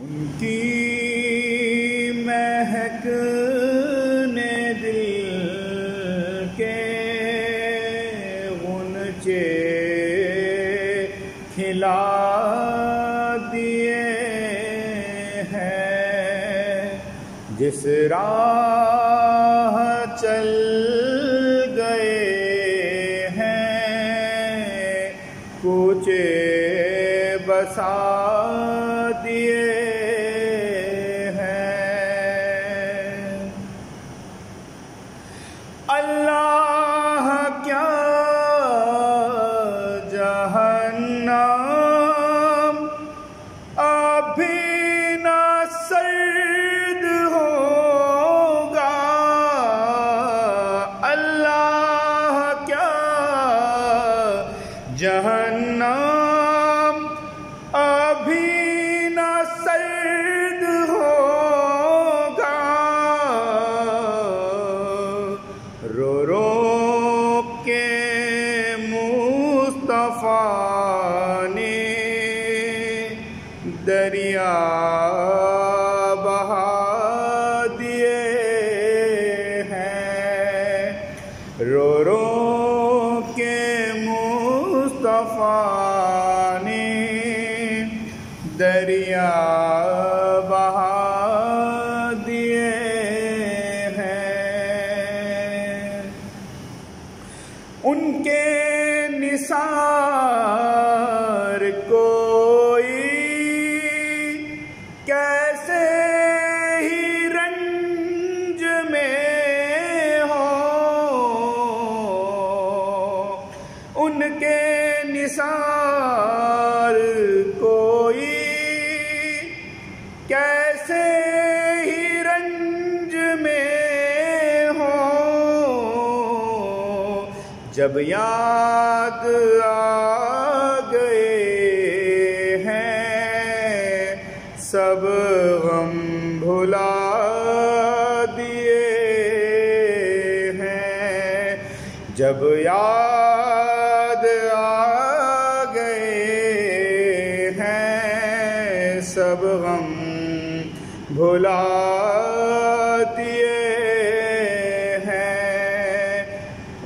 ان کی مہک نے دل کے غنچے کھلا دیے ہیں۔ جس راہ چل گئے ہیں، کوچے بسا دیے ہیں۔ اللہ کیا جہنم ابھی نہ سرد ہوگا۔ اللہ کیا جہنم سرد ہوگا۔ رو رو کے مصطفیٰ نے دریا بہا دیے ہیں۔ رو رو دریا بہا دیے ہیں۔ ان کے نثار کوئی کیسے ہی رنج میں ہو۔ ان کے نثار کوئی جب یاد آ گئے ہیں، سب غم بھلا دیے ہیں۔ جب یاد آ گئے ہیں، سب غم بھلا دیے ہیں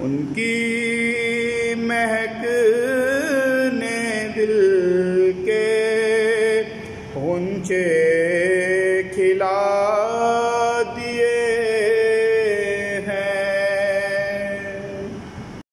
ان